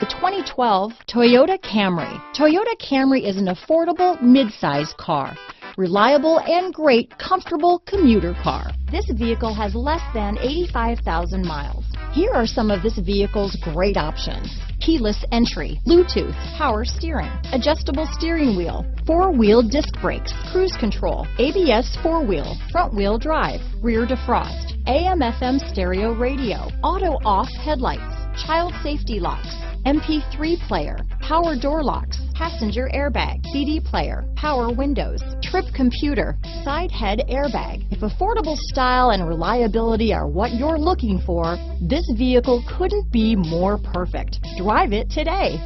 The 2012 Toyota Camry. Toyota Camry is an affordable midsize car. Reliable and great comfortable commuter car. This vehicle has less than 85,000 miles. Here are some of this vehicle's great options. Keyless entry, Bluetooth, power steering, adjustable steering wheel, four-wheel disc brakes, cruise control, ABS four-wheel, front-wheel drive, rear defrost, AM FM stereo radio, auto off headlights, child safety locks, MP3 player, power door locks, passenger airbag, CD player, power windows, trip computer, side head airbag. If affordable style and reliability are what you're looking for, this vehicle couldn't be more perfect. Drive it today.